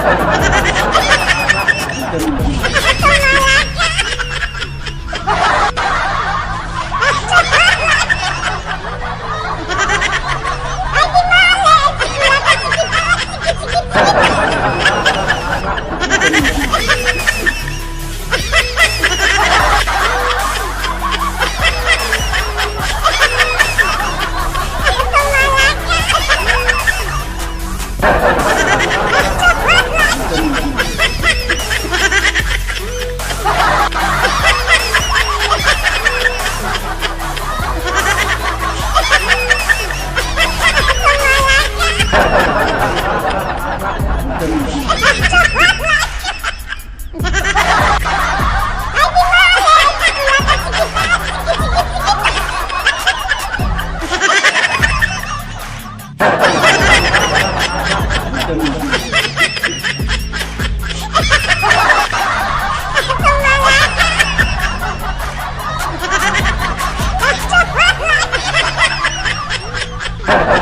Ha ha ha!